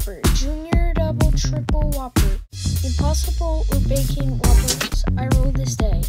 Whopper, Junior, Double, Triple Whopper, Impossible or Bacon Whoppers. I roll this day.